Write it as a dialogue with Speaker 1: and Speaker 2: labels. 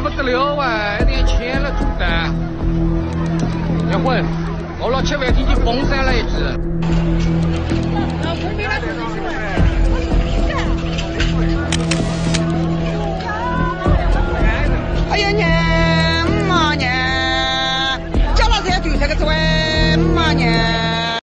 Speaker 1: 不得了啊，一点钱了都得。结婚，我老七万给你风山了一次。